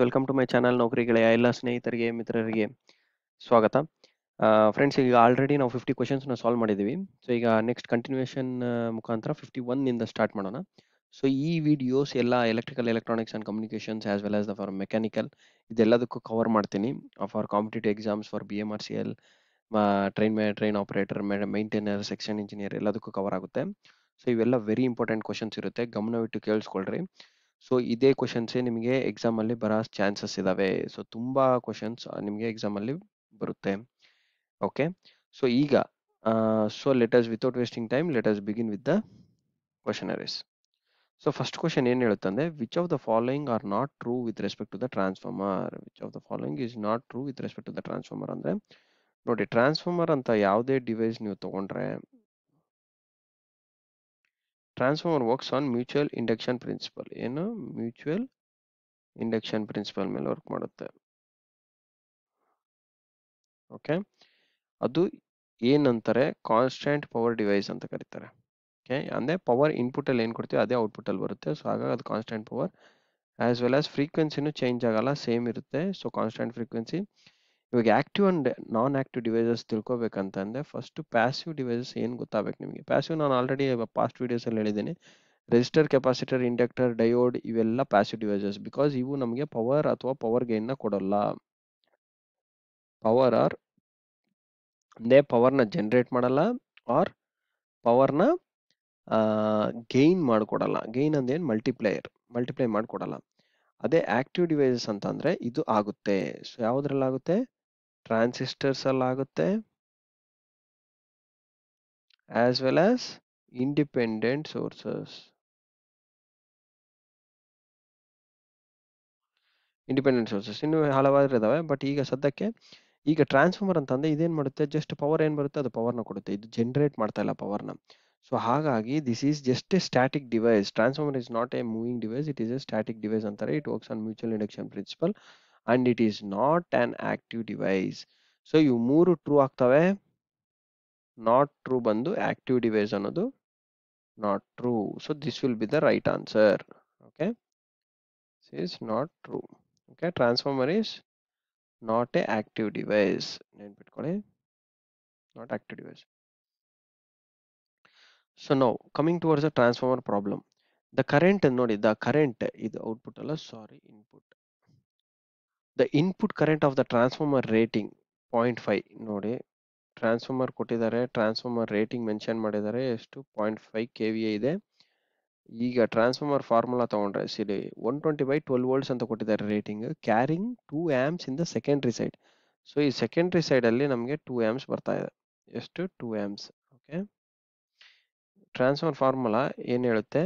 Welcome to my channel ನೌಕರಿಗಳ ಎಲ್ಲ ಸ್ನೇಹಿತರಿಗೆ ಮಿತ್ರರಿಗೆ ಸ್ವಾಗತ ಫ್ರೆಂಡ್ಸ್ ಈಗ ಆಲ್ರೆಡಿ ನಾವು ಫಿಫ್ಟಿ ಕ್ವಶನ್ಸ್ನ ಸಾಲ್ವ್ ಮಾಡಿದ್ದೀವಿ. ಸೊ ಈಗ ನೆಕ್ಸ್ಟ್ ಕಂಟಿನ್ಯೂಷನ್ ಮುಖಾಂತರ ಫಿಫ್ಟಿ ಒನ್ನಿಂದ ಸ್ಟಾರ್ಟ್ ಮಾಡೋಣ. ಸೊ ಈ ವಿಡಿಯೋಸ್ ಎಲ್ಲ electrical electronics and communications as well as for mechanical ಇದೆಲ್ಲದಕ್ಕೂ ಕವರ್ ಮಾಡ್ತೀನಿ. For competitive exams for B M R C L train train operator maintainer section engineer ಎಲ್ಲದಕ್ಕೂ cover ಆಗುತ್ತೆ. So ಇವೆಲ್ಲ very important questions ಇರುತ್ತೆ. ಗಮನವಿಟ್ಟು ಕೇಳಿಸ್ಕೊಳ್ರಿ. So ಇದೇ ಕ್ವಶನ್ಸೇ ನಿಮಗೆ ಎಕ್ಸಾಮಲ್ಲಿ ಬರೋ ಚಾನ್ಸಸ್ ಇದ್ದಾವೆ ಸೊ ತುಂಬ ಕ್ವಶನ್ಸ್ ನಿಮಗೆ ಎಕ್ಸಾಮಲ್ಲಿ ಬರುತ್ತೆ. ಓಕೆ ಸೊ ಈಗ so letters without wasting time letters begin with the questionnaires so first question ಏನು ಹೇಳುತ್ತಂದ್ರೆ which of the following are not true with respect to the transformer which of the following is not true with respect to the transformer ಅಂದರೆ, ನೋಡಿ transformer ಅಂತ ಯಾವುದೇ device ನೀವು ತಗೊಂಡ್ರೆ transformer works on mutual induction principle ಏನು? Mutual induction principle ಮೇಲೆ work ಮಾಡುತ್ತೆ. Okay ಅದು ಏನಂತಾರೆ? ಕಾನ್ಸ್ಟೆಂಟ್ ಪವರ್ ಡಿವೈಸ್ ಅಂತ ಕರೀತಾರೆ. ಓಕೆ ಅಂದರೆ ಪವರ್ ಇನ್ಪುಟಲ್ಲಿ ಏನು ಕೊಡ್ತೀವಿ ಅದೇ ಔಟ್ಪುಟಲ್ಲಿ ಬರುತ್ತೆ. ಸೊ ಹಾಗಾಗಿ ಅದು constant power as well as ಫ್ರೀಕ್ವೆನ್ಸಿನೂ change ಆಗಲ್ಲ ಸೇಮ್ ಇರುತ್ತೆ. ಸೊ ಕಾನ್ಸ್ಟೆಂಟ್ ಫ್ರೀಕ್ವೆನ್ಸಿ ಇವಾಗ active and non active devices ತಿಳ್ಕೊಬೇಕಂತಂದ್ರೆ first passive devices ಏನು ಗೊತ್ತಾಗಬೇಕು ನಿಮಗೆ? ಪ್ಯಾಸಿವ್ ನಾನು ಆಲ್ರೆಡಿ ಪಾಸ್ಟ್ ವೀಡಿಯೋಸಲ್ಲಿ ಹೇಳಿದ್ದೀನಿ. ರೆಜಿಸ್ಟರ್ ಕೆಪಾಸಿಟರ್ ಇಂಡಕ್ಟರ್ ಡಯೋಡ್ ಇವೆಲ್ಲ ಪ್ಯಾಸಿವ್ ಡಿವೈಸಸ್ ಬಿಕಾಸ್ ಇವು ನಮಗೆ ಪವರ್ ಅಥವಾ ಪವರ್ ಗೇನ್ನ ಕೊಡಲ್ಲ. ಪವರ್ ಆರ್ ಅಂದೇ ಪವರ್ನ ಜನರೇಟ್ ಮಾಡಲ್ಲ ಆರ್ ಪವರ್ನ ಗೇನ್ ಮಾಡಿಕೊಡಲ್ಲ. ಗೇನ್ ಅಂದೇನು ಮಲ್ಟಿಪ್ಲೇಯರ್ ಮಲ್ಟಿಪ್ಲೈ ಮಾಡಿಕೊಡಲ್ಲ. ಅದೇ ಆಕ್ಟಿವ್ ಡಿವೈಸಸ್ ಅಂತಂದರೆ ಇದು ಆಗುತ್ತೆ. ಸೊ ಯಾವುದ್ರಲ್ಲಾಗುತ್ತೆ? Transistors ಅಲ್ಲಾಗುತ್ತೆ as well as independent sources independent sources ಇನ್ನು ಹಲವಾರು ಇದಾವೆ ಬಟ್ ಈಗ ಸದ್ಯಕ್ಕೆ ಈಗ ಟ್ರಾನ್ಸ್ಫಾರ್ಮರ್ ಅಂತಂದ್ರೆ ಇದೇನು ಮಾಡುತ್ತೆ? ಜಸ್ಟ್ ಪವರ್ ಏನ್ ಬರುತ್ತೆ? ಅದು ಪವರ್ನ ಕೊಡುತ್ತೆ. ಇದು ಜನರೇಟ್ ಮಾಡ್ತಾ ಇಲ್ಲ ಪವರ್ನ ಸೊ ಹಾಗಾಗಿ this is just a static device transformer is not a moving device it is a static device ಅಂತಾರೆ. It works on mutual induction principle and it is not an active device so ಇವು ಮೂರು true ಆಗ್ತವೆ not true ಬಂದು active device ಅನ್ನೋದು not true so this will be the right answer okay is not true okay transformer is not a active device ನೆನ್ಪಿಟ್ಕೊಳ್ಳಿ not active device so now coming towards the transformer problem the current ನೋಡಿ the current ಇದು output ಅಲ್ಲ sorry input the input current of the transformer rating point five ನೋಡಿ. Transformer ಕೊಟ್ಟಿದ್ದಾರೆ transformer rating mention ಮಾಡಿದ್ದಾರೆ, ಎಷ್ಟು? Point five K V ಇದೆ. ಈಗ transformer formula ತೊಗೊಂಡ್ರೆ ಸಿಲಿ one twenty by twelve volts ಅಂತ ಕೊಟ್ಟಿದ್ದಾರೆ rating carrying two amps in the secondary side so ಈ ಸೆಕೆಂಡ್ರಿ ಸೈಡಲ್ಲಿ ನಮಗೆ ಟೂ ಆ್ಯಮ್ಸ್ ಬರ್ತಾ ಇದೆ. ಎಷ್ಟು? Two amps okay transfer formula ಏನು ಹೇಳುತ್ತೆ?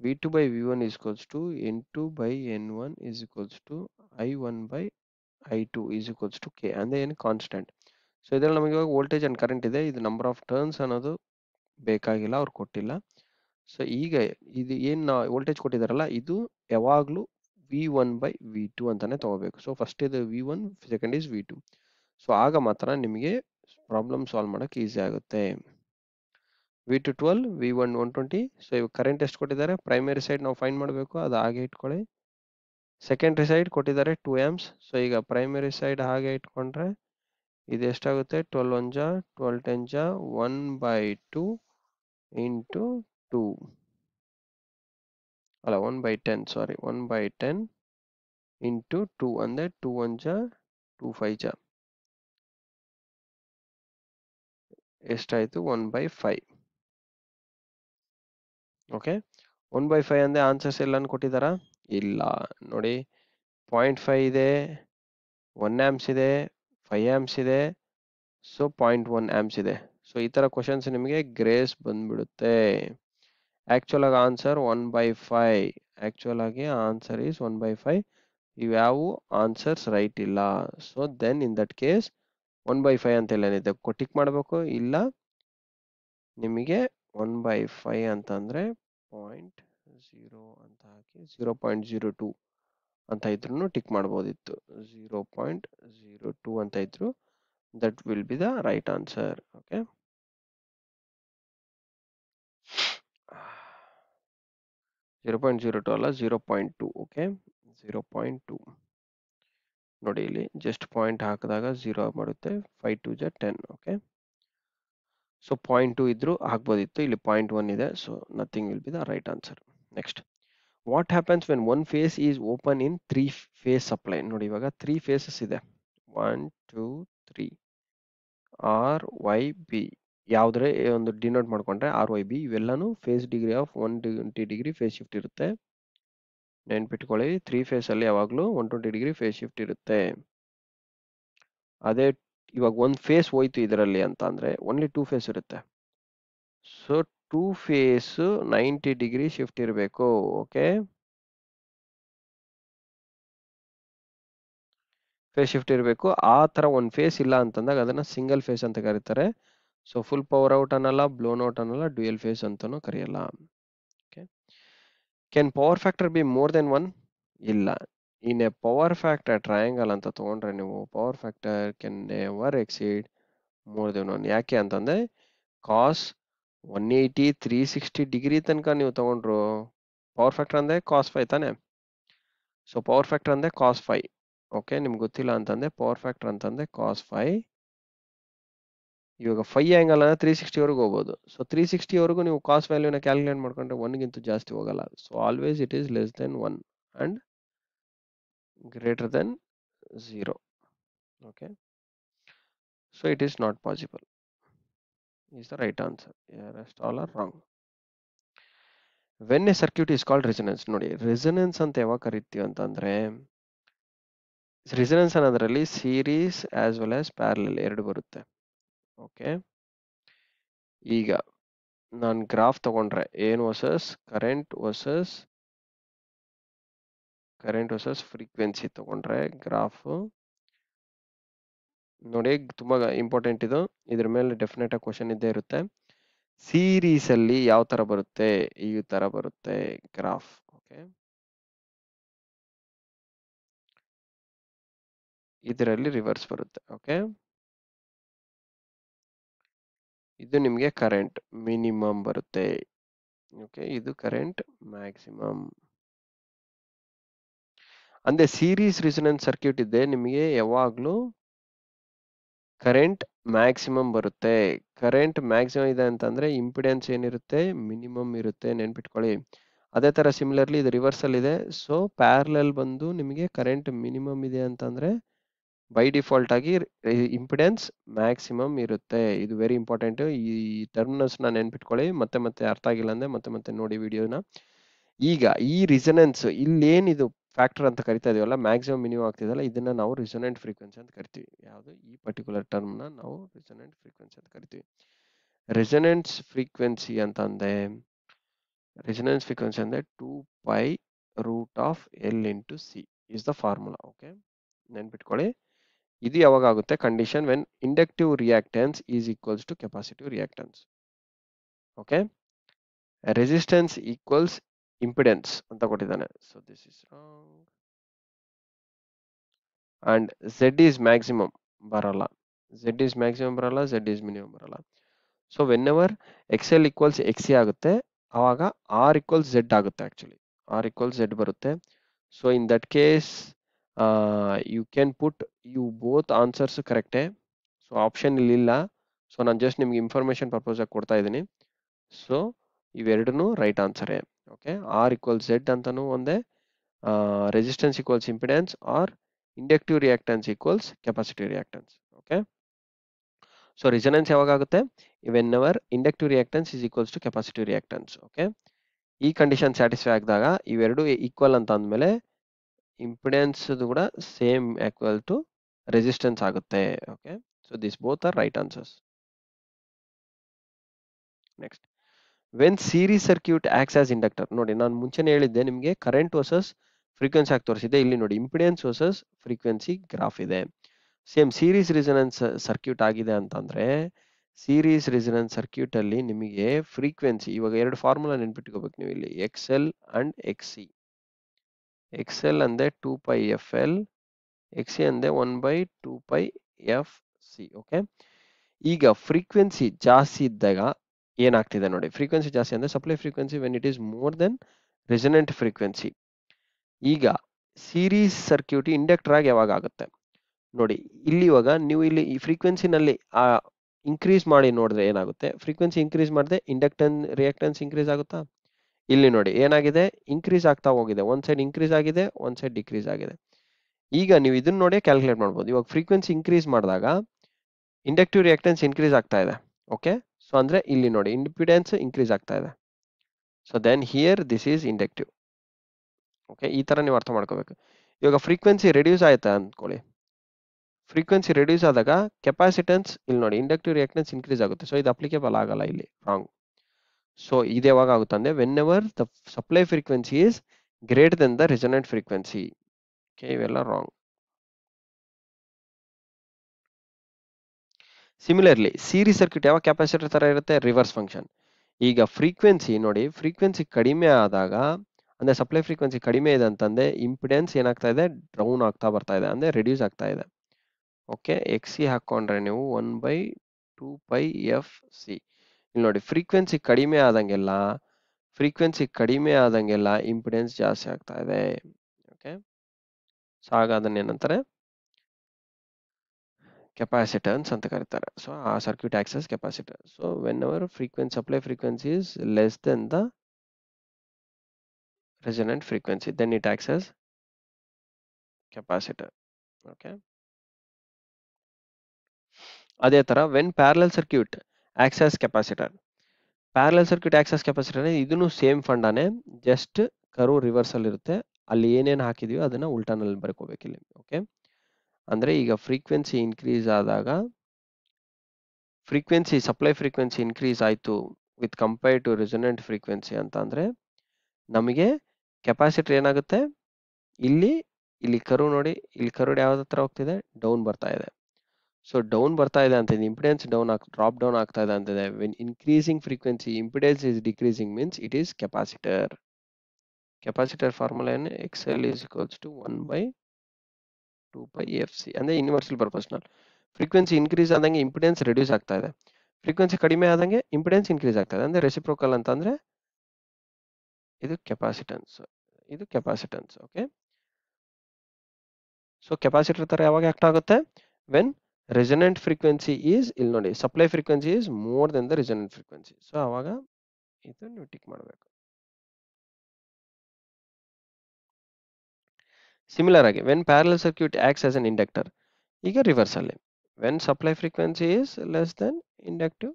V two by V one equals to N two by N one is equals to I one by I two is equals to K ಅಂದರೆ ಏನು constant so ಇದರಲ್ಲಿ ನಮಗೆ voltage and current ಇದೆ. ಇದು number of turns ಅನ್ನೋದು ಬೇಕಾಗಿಲ್ಲ, ಅವ್ರು ಕೊಟ್ಟಿಲ್ಲ. ಸೊ ಈಗ ಇದು ಏನು ವೋಲ್ಟೇಜ್ ಕೊಟ್ಟಿದ್ದಾರಲ್ಲ ಇದು ಯಾವಾಗಲೂ V one by V two ಅಂತಾನೆ ತಗೋಬೇಕು. ಸೊ ಫಸ್ಟ್ ಇದು V one second is V two so ಆಗ ಮಾತ್ರ ನಿಮಗೆ ಪ್ರಾಬ್ಲಮ್ ಸಾಲ್ವ್ ಮಾಡೋಕ್ಕೆ ಈಸಿ ಆಗುತ್ತೆ. V two twelve V one one twenty so ಇವಾಗ ಕರೆಂಟ್ ಎಷ್ಟು ಕೊಟ್ಟಿದ್ದಾರೆ. ಪ್ರೈಮರಿ ಸೈಡ್ ನಾವು ಫೈನ್ ಮಾಡಬೇಕು. ಅದು ಹಾಗೆ ಇಟ್ಕೊಳ್ಳಿ. ಸೆಕೆಂಡ್ರಿ ಸೈಡ್ ಕೊಟ್ಟಿದ್ದಾರೆ ಟೂ ಆ್ಯಮ್ಸ್ ಸೊ ಈಗ ಪ್ರೈಮರಿ ಸೈಡ್ ಹಾಗೆ ಇಟ್ಕೊಂಡ್ರೆ ಇದು ಎಷ್ಟಾಗುತ್ತೆ? ಟ್ವೆಲ್ ಒನ್ ಜಾ ಟ್ವೆಲ್ ಟೆನ್ ಜಾ one by two into two ಅಲ್ಲ one by ten sorry one by ten into two ಅಂದರೆ ಟೂ ಒನ್ ಜಾ ಟೂ ಫೈ ಜಾ. ಎಷ್ಟಾಯಿತು? One by five okay. One by five ಅಂದರೆ ಆನ್ಸರ್ಸ್ ಎಲ್ಲನು ಕೊಟ್ಟಿದ್ದಾರಾ? ಇಲ್ಲ. ನೋಡಿ, ಪಾಯಿಂಟ್ ಫೈವ್ ಇದೆ, ಒನ್ ಆ್ಯಮ್ಸ್ ಇದೆ, ಫೈವ್ ಆ್ಯಮ್ಸ್ ಇದೆ, ಸೊ ಪಾಯಿಂಟ್ ಒನ್ ಆ್ಯಮ್ಸ್ ಇದೆ. ಸೊ, ಈ ಥರ ಕ್ವಶನ್ಸ್ ನಿಮಗೆ ಗ್ರೇಸ್ ಬಂದ್ಬಿಡುತ್ತೆ. ಆ್ಯಕ್ಚುಲ್ ಆಗಿ answer one by five actual ಆಗಿ answer is one by five. ಇವ್ಯಾವು answers right ಇಲ್ಲ. So then in that case one by five ಅಂತ ಏನಿದೆ ಟಿಕ್ ಮಾಡಬೇಕು. ಇಲ್ಲ, ನಿಮಗೆ ಒನ್ ಬೈ ಫೈವ್ ಅಂತಂದರೆ ಪಾಯಿಂಟ್ ಝೀರೋ ಅಂತ ಹಾಕಿ ಝೀರೋ ಪಾಯಿಂಟ್ ಝೀರೋ ಟು ಅಂತ ಇದ್ರೂ ಟಿಕ್ ಮಾಡ್ಬೋದಿತ್ತು. ಝೀರೋ ಪಾಯಿಂಟ್ ಝೀರೋ ಟು ಅಂತ ಇದ್ರು that will be the right answer, okay? Zero point zero two ಅಲ್ಲ, zero point two, okay? Zero point two. ನೋಡಿ ಇಲ್ಲಿ, ಜಸ್ಟ್ ಪಾಯಿಂಟ್ ಹಾಕಿದಾಗ ಝೀರೋ ಮಾಡುತ್ತೆ ಫೈವ್ ಟು ಜ ten, okay? So point two ಇದ್ರೂ ಆಗ್ಬೋದಿತ್ತು. ಇಲ್ಲಿ ಪಾಯಿಂಟ್ ಒನ್ ಇದೆ. So nothing will be the right answer next what happens when one phase is open in three phase supply ನೋಡಿ ಇವಾಗ three phases ಇದೆ. One two three R Y B ಯಾವುದ್ರೆ ಒಂದು denote ಮಾಡ್ಕೊಂಡ್ರೆ R Y B ಇವೆಲ್ಲನೂ phase degree of one twenty degree phase shift ಇರುತ್ತೆ. ನೆನ್ಪಿಟ್ಕೊಳ್ಳಿ three phase ಅಲ್ಲಿ ಯಾವಾಗಲೂ one twenty degree phase shift ಇರುತ್ತೆ. ಅದೇ ಇವಾಗ ಒಂದು ಫೇಸ್ ಹೋಯ್ತು ಇದರಲ್ಲಿ ಅಂತ ಅಂದರೆ ಓನ್ಲಿ ಟೂ ಫೇಸ್ ಇರುತ್ತೆ. So two phase ninety degree shift ಇರಬೇಕು ಓಕೆ ಫೇಸ್ ಶಿಫ್ಟ್ ಇರಬೇಕು. ಆ ಥರ ಒಂದು ಫೇಸ್ ಇಲ್ಲ ಅಂತಂದಾಗ ಅದನ್ನು ಸಿಂಗಲ್ ಫೇಸ್ ಅಂತ ಕರೀತಾರೆ. ಸೊ ಫುಲ್ ಪವರ್ ಔಟ್ ಅನ್ನಲ್ಲ ಬ್ಲೋನ್ ಔಟ್ ಅನ್ನಲ್ಲ ಡ್ಯೂಯಲ್ ಫೇಸ್ ಅಂತಲೂ ಕರೆಯಲ್ಲ. Okay can power factor be more than one ಇಲ್ಲ. In a power factor triangle ಅಂತ ತಗೊಂಡ್ರೆ ನೀವು power factor can never exceed more than one. ಯಾಕೆ ಅಂತಂದ್ರೆ cos one eighty, three sixty degree ತನಕ ನೀವು ತಗೊಂಡ್ರು. ಪವರ್ ಫ್ಯಾಕ್ಟರ್ ಅಂದ್ರೆ ಕಾಸ್ ಫೈ ತಾನೆ. ಸೊ, ಪವರ್ ಫ್ಯಾಕ್ಟರ್ ಅಂದ್ರೆ ಕಾಸ್ ಫೈ. ಓಕೆ, ನಿಮ್ಗೆ ಗೊತ್ತಿಲ್ಲ ಅಂತಂದ್ರೆ ಪವರ್ ಫ್ಯಾಕ್ಟರ್ ಅಂತಂದ್ರೆ ಕಾಸ್ ಫೈ. ಇವಾಗ ಫೈ ಆ್ಯಂಗಲ್ ಅಂದರೆ ತ್ರೀ ಸಿಕ್ಸ್ಟಿವರೆಗೂ ಹೋಗ್ಬೋದು. ಸೊ, ತ್ರೀ ಸಿಕ್ಸ್ಟಿವರೆಗೂ ನೀವು ಕಾಸ್ ವ್ಯಾಲ್ಯೂನ ಕ್ಯಾಲ್ಕುಲೇಟ್ ಮಾಡ್ಕೊಂಡ್ರೆ ಒನ್ಗಿಂತ ಜಾಸ್ತಿ ಹೋಗಲ್ಲ. So, always it is less than one and greater than zero okay so it is not possible is the right answer rest all are wrong when a circuit is called resonance ನೋಡಿ resonance ಅಂತ ಯಾವಾಗ ಕರಿತೀವಿ ಅಂತಂದ್ರೆ resonance ಅನ್ನೋದ್ರಲ್ಲಿ series as well as parallel ಎರಡು ಬರುತ್ತೆ okay ಈಗ, ನಾನು ಗ್ರಾಫ್ ತಗೊಂಡ್ರೆ ಏನು versus current versus current versus frequency ತಗೊಂಡ್ರೆ ಗ್ರಾಫ್ ನೋಡಿ ತುಂಬಾ ಇಂಪಾರ್ಟೆಂಟ್ ಇದು. ಇದ್ರ ಮೇಲೆ ಡೆಫಿನೆಟ್ ಆಗಿ ಕ್ವಶನ್ ಇದ್ದೇ ಇರುತ್ತೆ. ಸೀರೀಸ್ ಅಲ್ಲಿ ಯಾವ ತರ ಬರುತ್ತೆ? ಈ ತರ ಬರುತ್ತೆ ಗ್ರಾಫ್ ಓಕೆ ಇದರಲ್ಲಿ ರಿವರ್ಸ್ ಬರುತ್ತೆ ಓಕೆ ಇದು ನಿಮಗೆ ಕರೆಂಟ್ ಮಿನಿಮಮ್ ಬರುತ್ತೆ ಓಕೆ ಇದು ಕರೆಂಟ್ ಮ್ಯಾಕ್ಸಿಮಮ್ ಅಂದ್ರೆ ಸೀರೀಸ್ ರಿಸನೆನ್ಸ್ ಸರ್ಕ್ಯೂಟ್ ಇದೆ, ನಿಮಗೆ ಯಾವಾಗ್ಲೂ ಕರೆಂಟ್ ಮ್ಯಾಕ್ಸಿಮಮ್ ಬರುತ್ತೆ. ಕರೆಂಟ್ ಮ್ಯಾಕ್ಸಿಮಮ್ ಇದೆ ಅಂತಂದ್ರೆ ಇಂಪಿಡೆನ್ಸ್ ಏನಿರುತ್ತೆ ಮಿನಿಮಮ್ ಇರುತ್ತೆ, ನೆನ್ಪಿಟ್ಕೊಳ್ಳಿ. ಅದೇ ತರ ಸಿಮಿಲರ್ಲಿ ಇದು ರಿವರ್ಸಲ್ ಇದೆ. ಸೊ ಪ್ಯಾರಲಲ್ ಬಂದು ನಿಮಗೆ ಕರೆಂಟ್ ಮಿನಿಮಮ್ ಇದೆ ಅಂತಂದ್ರೆ ಬೈ ಡಿಫಾಲ್ಟ್ ಆಗಿ ಇಂಪಿಡೆನ್ಸ್ ಮ್ಯಾಕ್ಸಿಮಮ್ ಇರುತ್ತೆ. ಇದು ವೆರಿ ಇಂಪಾರ್ಟೆಂಟ್ ಈ ಟರ್ಮ್ನಸ್ನ ನೆನ್ಪಿಟ್ಕೊಳ್ಳಿ. ಮತ್ತೆ ಮತ್ತೆ ಅರ್ಥ ಆಗಿಲ್ಲ ಅಂದ್ರೆ ಮತ್ತೆ ಮತ್ತೆ ನೋಡಿ ವಿಡಿಯೋನ ಈಗ ಈ ರಿಸನೆನ್ಸ್ ಇಲ್ಲೇನಿದು ಫ್ಯಾಕ್ಟರ್ ಅಂತ ಕರಿತಾ ಇದೀವಲ್ಲ, ಮ್ಯಾಕ್ಸಿಮಮ್ ಮಿನಿಮಮ್ ಆಗ್ತಿದಲ್ಲ ಇದನ್ನ ನಾವು ರಿಸನೆಂಟ್ ಫ್ರೀಕ್ವೆನ್ಸಿ ಅಂತ ಕರಿತೀವಿ. ಯಾವುದು? ಈ ಪರ್ಟಿಕ್ಯುಲರ್ ಟರ್ಮ್ನ ನಾವು ರಿಸನೆಂಟ್ ಫ್ರೀಕ್ವೆನ್ಸಿ ಅಂತ ಕರಿತೀವಿ. ರೆಸೊನೆನ್ಸ್ ಫ್ರೀಕ್ವೆನ್ಸಿ ಅಂತ ಅಂದ್ರೆ ರೆಸನೆನ್ಸ್ ಫ್ರೀಕ್ವೆನ್ಸಿ ಅಂದ್ರೆ two pi root of L into C is the formula, okay? ನೆನ್ಪಿಟ್ಕೊಳ್ಳಿ. ಇದು ಯಾವಾಗ ಆಗುತ್ತೆ? Condition when inductive reactance is equals to capacitive reactance, okay? Resistance equals impedance ಅಂತ ಕೊಟ್ಟಿದ್ದಾನೆ. So this is wrong and Z is maximum ಬರಲ್ಲ. Z is maximum ಬರಲ್ಲ Z is minimum ಬರಲ್ಲ. So whenever X L equals X C ಆಗುತ್ತೆ, ಆವಾಗ R equals Z ಆಗುತ್ತೆ actually R equals Z ಬರುತ್ತೆ. So in that case you can put you both answers ಕರೆಕ್ಟೇ so option ಇಲ್ಲಿಲ್ಲ so ನಾನು just ನಿಮ್ಗೆ information ಪರ್ಪೋಸಾಗಿ ಕೊಡ್ತಾ ಇದ್ದೀನಿ. ಸೊ ಇವೆರಡೂ ರೈಟ್ ಆನ್ಸರೇ ಓಕೆ ಆರ್ ಈಕ್ವಲ್ಸ್ ಝೆಡ್ ಅಂತಾನು ಒಂದೇ resistance equals impedance or inductive reactance equals capacity reactance okay so resonance ಯಾವಾಗ ಆಗುತ್ತೆ whenever inductive reactance is equals to capacity reactance okay ಈ ಕಂಡೀಷನ್ ಸ್ಯಾಟಿಸ್ಫೈ ಆಗಿದಾಗ ಇವೆರಡು ಈಕ್ವಲ್ ಅಂತ ಅಂದಮೇಲೆ ಇಂಪಿಡೆನ್ಸ್ ಕೂಡ ಸೇಮ್ ಈಕ್ವಲ್ ಟು ರೆಸಿಸ್ಟೆನ್ಸ್ ಆಗುತ್ತೆ okay so this both are right answers next when series circuit acts as inductor ನೋಡಿ, ನಾನು ಮುಂಚೆನೆ ಹೇಳಿದ್ದೆ, ನಿಮಗೆ ಕರೆಂಟ್ ವರ್ಸಸ್ ಫ್ರೀಕ್ವೆನ್ಸಿ ಆಗಿ ತೋರಿಸಿದೆ ಇಲ್ಲಿ ನೋಡಿ ಇಂಪಿಡೆನ್ಸ್ ವರ್ಸಸ್ ಫ್ರೀಕ್ವೆನ್ಸಿ ಗ್ರಾಫ್ ಇದೆ. ಸೇಮ್ ಸೀರೀಸ್ ರಿಸನೆನ್ಸ್ ಸರ್ಕ್ಯೂಟ್ ಆಗಿದೆ ಅಂತಂದ್ರೆ ಸೀರೀಸ್ ರಿಸನೆನ್ಸ್ ಸರ್ಕ್ಯೂಟ್ ಅಲ್ಲಿ ನಿಮಗೆ ಫ್ರೀಕ್ವೆನ್ಸಿ ಇವಾಗ ಎರಡು ಫಾರ್ಮುಲಾ ನೆನ್ಪಿಟ್ಕೋಬೇಕು ನೀವು ಇಲ್ಲಿ X L and X C X L ಅಂದ್ರೆ two pi F L X C ಅಂದ್ರೆ one by two pi F C okay ಈಗ ಫ್ರೀಕ್ವೆನ್ಸಿ ಜಾಸ್ತಿ ಇದ್ದಾಗ ಏನಾಗ್ತಿದೆ ನೋಡಿ ಫ್ರೀಕ್ವೆನ್ಸಿ ಜಾಸ್ತಿ ಅಂದರೆ supply frequency when it is more than resonant frequency ಈಗ ಸೀರೀಸ್ ಸರ್ಕ್ಯೂಟ್ ಇಂಡಕ್ಟರ್ ಆಗಿ ಯಾವಾಗ ಆಗುತ್ತೆ? ನೋಡಿ, ಇಲ್ಲಿ ಇವಾಗ ನೀವು ಇಲ್ಲಿ ಈ ಫ್ರೀಕ್ವೆನ್ಸಿನಲ್ಲಿ ಆ ಇನ್ಕ್ರೀಸ್ ಮಾಡಿ ನೋಡಿದ್ರೆ ಏನಾಗುತ್ತೆ? ಫ್ರೀಕ್ವೆನ್ಸಿ ಇನ್ಕ್ರೀಸ್ ಮಾಡಿದ್ರೆ ಇಂಡಕ್ಟನ್ ರಿಯಾಕ್ಟನ್ಸ್ ಇನ್ಕ್ರೀಸ್ ಆಗುತ್ತಾ? ಇಲ್ಲಿ ನೋಡಿ, ಏನಾಗಿದೆ? ಇನ್ಕ್ರೀಸ್ ಆಗ್ತಾ ಹೋಗಿದೆ. ಒಂದ್ ಸೈಡ್ ಇನ್ಕ್ರೀಸ್ ಆಗಿದೆ ಒಂದ್ ಸೈಡ್ ಡಿಕ್ರೀಸ್ ಆಗಿದೆ. ಈಗ ನೀವು ಇದನ್ನ ನೋಡಿ ಕ್ಯಾಲ್ಕುಲೇಟ್ ಮಾಡ್ಬೋದು. ಇವಾಗ ಫ್ರೀಕ್ವೆನ್ಸಿ ಇನ್ಕ್ರೀಸ್ ಮಾಡಿದಾಗ ಇಂಡಕ್ಟಿವ್ ರಿಯಾಕ್ಟೆನ್ಸ್ ಇನ್ಕ್ರೀಸ್ ಆಗ್ತಾ ಇದೆ ಓಕೆ ಸೊ ಅಂದರೆ ಇಲ್ಲಿ ನೋಡಿ ಇಂಪಿಡೆನ್ಸ್ ಇನ್ಕ್ರೀಸ್ ಆಗ್ತಾ ಇದೆ. So then here this is inductive okay ಈ ಥರ ನೀವು ಅರ್ಥ ಮಾಡ್ಕೋಬೇಕು. ಇವಾಗ ಫ್ರೀಕ್ವೆನ್ಸಿ ರೆಡ್ಯೂಸ್ ಆಯ್ತಾ ಅಂದ್ಕೊಳ್ಳಿ ಫ್ರೀಕ್ವೆನ್ಸಿ ರೆಡ್ಯೂಸ್ ಆದಾಗ ಕೆಪಾಸಿಟೆನ್ಸ್ ಇಲ್ಲಿ ನೋಡಿ ಇಂಡಕ್ಟಿವ್ ರಿಯಾಕ್ಟೆನ್ಸ್ ಇನ್ಕ್ರೀಸ್ ಆಗುತ್ತೆ. ಸೊ ಇದು ಅಪ್ಲಿಕೇಬಲ್ ಆಗಲ್ಲ ಇಲ್ಲಿ. ರಾಂಗ್ ಸೊ ಇದು ಯಾವಾಗ ಆಗುತ್ತೆ ಅಂದರೆ whenever the supply frequency is great than the resonant frequency okay ಇವೆಲ್ಲ ರಾಂಗ್ ಸಿಮಿಲರ್ಲಿ ಸೀರೀಸ್ ಸರ್ಕ್ಯೂಟ್ ಯಾವ ಕೆಪಾಸಿಟರ್ ತರ ಇರುತ್ತೆ? ರಿವರ್ಸ್ ಫಂಕ್ಷನ್ ಈಗ ಫ್ರೀಕ್ವೆನ್ಸಿ ನೋಡಿ ಫ್ರೀಕ್ವೆನ್ಸಿ ಕಡಿಮೆ ಆದಾಗ, ಅಂದ್ರೆ ಸಪ್ಲೈ ಫ್ರೀಕ್ವೆನ್ಸಿ ಕಡಿಮೆ ಇದೆ ಅಂತಂದ್ರೆ ಇಂಪಿಡೆನ್ಸ್ ಏನಾಗ್ತಾ ಇದೆ? ಡೌನ್ ಆಗ್ತಾ ಬರ್ತಾ ಇದೆ, ಅಂದ್ರೆ ರೆಡ್ಯೂಸ್ ಆಗ್ತಾ ಇದೆ. ಓಕೆ ಎಕ್ಸ್ ಸಿ ಹಾಕೊಂಡ್ರೆ ನೀವು one by two pi F C ಇಲ್ಲಿ ನೋಡಿ ಫ್ರೀಕ್ವೆನ್ಸಿ ಕಡಿಮೆ ಆದಂಗೆಲ್ಲ ಫ್ರೀಕ್ವೆನ್ಸಿ ಕಡಿಮೆ ಆದಂಗೆಲ್ಲ ಇಂಪಿಡೆನ್ಸ್ ಜಾಸ್ತಿ ಆಗ್ತಾ ಇದೆ. ಓಕೆ ಸೊ ಆಗ ಕೆಪಾಸಿಟನ್ಸ್ ಅಂತ ಕರೀತಾರೆ. ಸೊ ಆ circuit acts as capacitor so when our frequency supply frequency is less than the resonant frequency, then it acts as capacitor. Okay? ಅದೇ ತರ when parallel circuit acts as capacitor parallel circuit acts as capacitor ಇದನ್ನು same ಫಂಡಾನೆ just ಕರು reversal ಇರುತ್ತೆ. ಅಲ್ಲಿ ಏನೇನು ಹಾಕಿದೀವೋ ಅದನ್ನ ಉಲ್ಟಾನಲ್ಲಿ ಬರ್ಕೋಬೇಕು ಇಲ್ಲಿ. ಓಕೆ ಅಂದ್ರೆ ಈಗ ಫ್ರೀಕ್ವೆನ್ಸಿ ಇನ್ಕ್ರೀಸ್ ಆದಾಗ ಫ್ರೀಕ್ವೆನ್ಸಿ ಸಪ್ಲೈ ಫ್ರೀಕ್ವೆನ್ಸಿ ಇನ್ಕ್ರೀಸ್ ಆಯಿತು with compare to resonant frequency ಅಂತ ಅಂದರೆ ನಮಗೆ ಕೆಪಾಸಿಟರ್ ಏನಾಗುತ್ತೆ? ಇಲ್ಲಿ ಇಲ್ಲಿ ಕರು ನೋಡಿ, ಇಲ್ಲಿ ಕರು ಯಾವ್ದು ಹತ್ರ ಹೋಗ್ತಿದೆ? ಡೌನ್ ಬರ್ತಾ ಇದೆ. ಸೊ ಡೌನ್ ಬರ್ತಾ ಇದೆ ಅಂತ ಇಂಪಿಡೆನ್ಸ್ ಡೌನ್ ಆಗ್ ಡ್ರಾಪ್ ಡೌನ್ ಆಗ್ತಾ ಇದೆ ಅಂತಿದೆ when increasing frequency impedance is decreasing means it is capacitor capacitor formula ಏನು? X L is equals to one by two by F C ಅಂದ್ರೆ ಯೂನಿವರ್ಸಲ್ ಪರ್ಪಸ್ನಲ್ ಫ್ರೀಕ್ವೆನ್ಸಿ ಇನ್ಕ್ರೀಸ್ ಆದಂಗೆ ಇಂಪಿಡೆನ್ಸ್ ರೆಡ್ಯೂಸ್ ಆಗ್ತಾ ಇದೆ. ಫ್ರೀಕ್ವೆನ್ಸಿ ಕಡಿಮೆ ಆದಂಗೆ ಇಂಪಿಡೆನ್ಸ್ ಇನ್ಕ್ರೀಸ್ ಆಗ್ತಾ ಇದೆ. ಅಂದರೆ ರೆಸಿಪ್ರೋಕಲ್ ಅಂತಂದರೆ ಇದು ಕೆಪಾಸಿಟನ್ಸ್ ಇದು ಕೆಪಾಸಿಟನ್ಸ್ ಓಕೆ ಸೊ ಕೆಪಾಸಿಟರ್ ಥರ ಯಾವಾಗ ಆಕ್ಟ್ ಆಗುತ್ತೆ? ವೆನ್ ರೆಸನೆಂಟ್ ಫ್ರೀಕ್ವೆನ್ಸಿ ಈಸ್ ಇಲ್ಲಿ ನೋಡಿ supply frequency is more than the resonant frequency so ಅವಾಗ ಇದು ನೀವು ಟಿಕ್ ಮಾಡಬೇಕು. ಸಿಮಿಲರ್ ಆಗಿ when parallel circuit acts as an inductor ಈಗ ರಿವರ್ಸ್ ಅಲ್ಲಿ. When supply frequency is less than inductive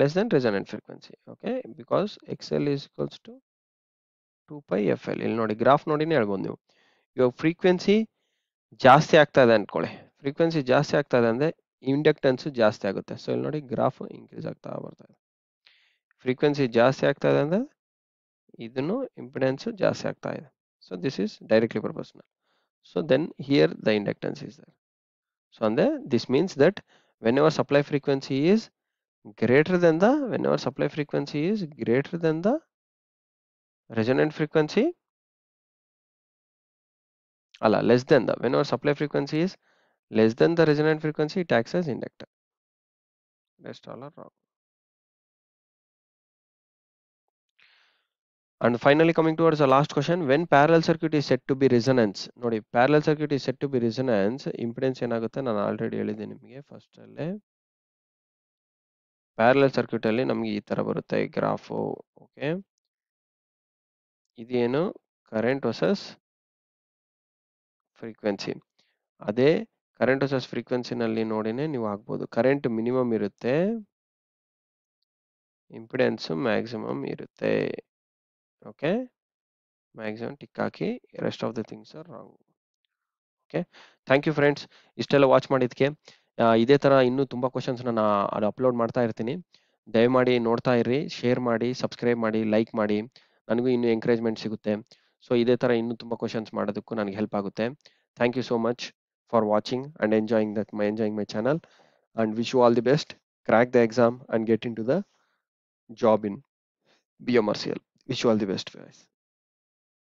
less than resonant frequency okay because X L is equals to two pi F L ಇಲ್ಲಿ ನೋಡಿ graph ನೋಡಿನೇ ಹೇಳ್ಬೋದು ನೀವು. ಇವಾಗ frequency ಜಾಸ್ತಿ ಆಗ್ತಾ ಇದೆ ಅಂದ್ಕೊಳ್ಳಿ. ಫ್ರೀಕ್ವೆನ್ಸಿ ಜಾಸ್ತಿ ಆಗ್ತಾ ಇದೆ ಅಂದರೆ ಇಂಡಕ್ಟೆನ್ಸ್ ಜಾಸ್ತಿ ಆಗುತ್ತೆ. ಸೊ ಇಲ್ಲಿ ನೋಡಿ ಗ್ರಾಫ್ ಇನ್ಕ್ರೀಸ್ ಆಗ್ತಾ ಬರ್ತಾ ಇದೆ. ಫ್ರೀಕ್ವೆನ್ಸಿ ಜಾಸ್ತಿ ಆಗ್ತಾ ಇದೆ ಅಂದ್ರೆ ಇದನ್ನು ಇಂಪಿಡೆನ್ಸ್ ಜಾಸ್ತಿ ಆಗ್ತಾ ಇದೆ. so this is directly proportional. So then here the inductance is there. So on the this means that whenever supply frequency is greater than the whenever supply frequency is greater than the resonant frequency Allah, less than the whenever supply frequency is less than the resonant frequency it acts as inductor. Rest all are wrong. And finally, coming towards the last question, when parallel circuit is said to be resonance, ನೋಡಿ, parallel circuit is said to be resonance, impedance ಏನಾಗುತ್ತೆ? ನಾನು already ಹೇಳಿದ್ದೀನಿ ನಿಮಗೆ first ಅಲ್ಲೇ. Parallel circuit ಅಲ್ಲಿ ನಮ್ಗೆ ಈ ತರ ಬರುತ್ತೆ ಗ್ರಾಫು ಓಕೆ ಇದೇನು? ಕರೆಂಟ್ ವರ್ಸಸ್ ಫ್ರೀಕ್ವೆನ್ಸಿ ಅದೇ ಕರೆಂಟ್ ವರ್ಸಸ್ ಫ್ರೀಕ್ವೆನ್ಸಿನಲ್ಲಿ ನೋಡಿನೇ ನೀವು ಹಾಕ್ಬೋದು ಕರೆಂಟ್ ಮಿನಿಮಮ್ ಇರುತ್ತೆ ಇಂಪಿಡೆನ್ಸ್ ಮ್ಯಾಕ್ಸಿಮಮ್ ಇರುತ್ತೆ. Okay maximum tick hockey rest of the things are wrong okay thank you friends ಇಷ್ಟೆಲ್ಲ ವಾಚ್ ಮಾಡಿದ್ಕೆ ಇದೇ ತರ ಇನ್ನೂ ತುಂಬಾ ಕ್ವಶನ್ಸ್ ನಾನು ಅದು ಅಪ್ಲೋಡ್ ಮಾಡ್ತಾ ಇರ್ತೀನಿ. ದಯಮಾಡಿ ನೋಡ್ತಾ ಇರ್ರಿ ಶೇರ್ ಮಾಡಿ ಸಬ್ಸ್ಕ್ರೈಬ್ ಮಾಡಿ ಲೈಕ್ ಮಾಡಿ. ನನಗೂ ಇನ್ನೂ ಎಂಕರೇಜ್ಮೆಂಟ್ ಸಿಗುತ್ತೆ. ಸೊ ಇದೇ ತರ ಇನ್ನೂ ತುಂಬಾ ಕ್ವಶನ್ಸ್ ಮಾಡೋದಕ್ಕೂ ನನಗೆ ಹೆಲ್ಪ್ ಆಗುತ್ತೆ. Thank you so much for watching and enjoying that my enjoying my channel and wish you all the best crack the exam and get into the job in B M R wish you all the best guys